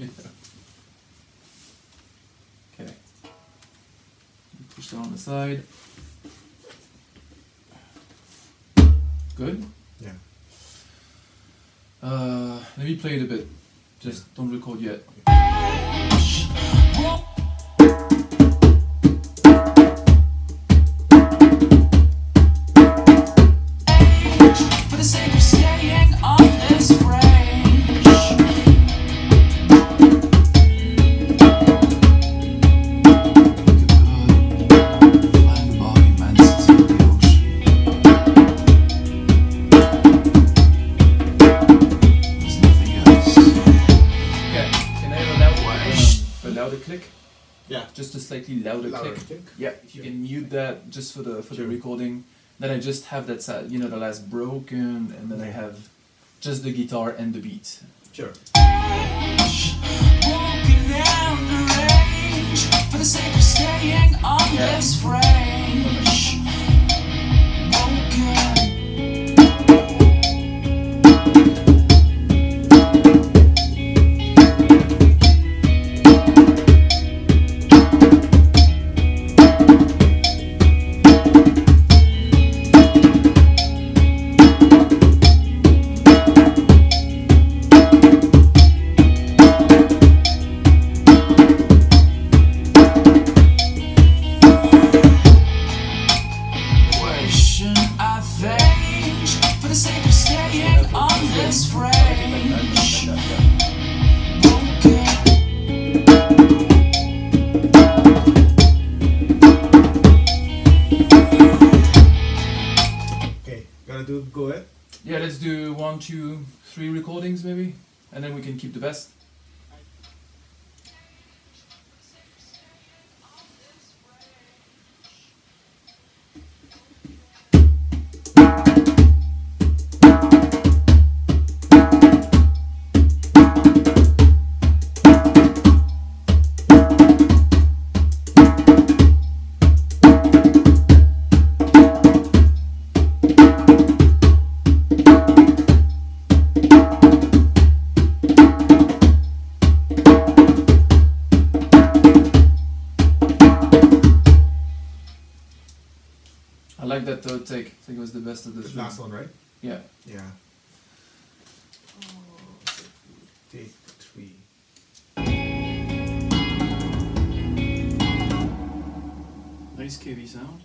Yeah. Okay. Push that on the side. Good. Yeah. Uh, let me play it a bit. Just don't record yet. For louder click? Yeah. Just a slightly louder, Louder click. click. Yeah. If you Yeah. can mute that just for the for the recording, then I just have that you know the last broken, and then I have just the guitar and the beat. Sure. On this range. Okay. Gonna do go ahead. Yeah, let's do one, two, three recordings maybe, and then we can keep the best. I like that third take. I think it was the best of the The three. last one, right? Yeah. Yeah. Oh, take three. Nice KV sound.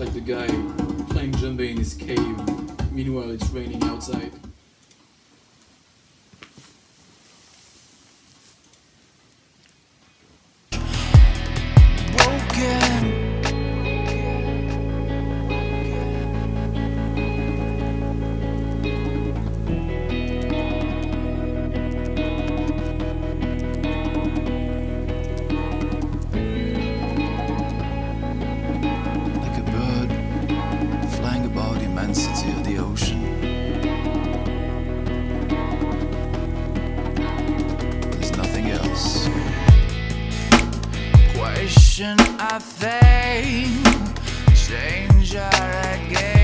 Like the guy playing djembe in his cave. Meanwhile, it's raining outside. I think stranger again.